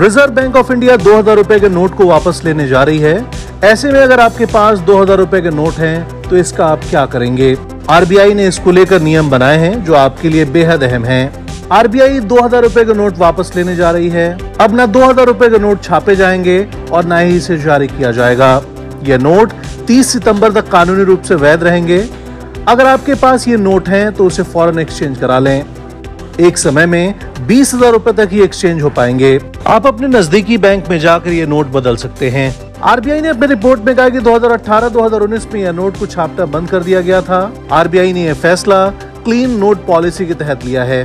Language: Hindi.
रिज़र्व बैंक ऑफ़ इंडिया दो हज़ार रूपए के नोट को वापस लेने जा रही है। ऐसे में अगर आपके पास दो हज़ार रूपए के नोट हैं तो इसका आप क्या करेंगे? आरबीआई ने इसको लेकर नियम बनाए हैं, जो आपके लिए बेहद अहम हैं। आरबीआई दो हज़ार रूपए के नोट वापस लेने जा रही है। अब न दो हज़ार रूपए के नोट छापे जाएँगे, और न ही इसे जारी किया जाएगा। ये नोट 30 सितंबर तक कानूनी रूप से वैध रहेंगे। अगर आपके पास ये नोट हैं तो उसे फॉरेन एक्सचेंज करा लें। एक समय में बीस हज़ार रूपए तक ही एक्सचेंज हो पाएँगे। आप अपने नजदीकी बैंक में जाकर ये नोट बदल सकते हैं। आरबीआई ने अपने रिपोर्ट में कहा कि 2018-2019 में यह नोट को छापना बंद कर दिया गया था। आरबीआई ने यह फैसला क्लीन नोट पॉलिसी के तहत लिया है।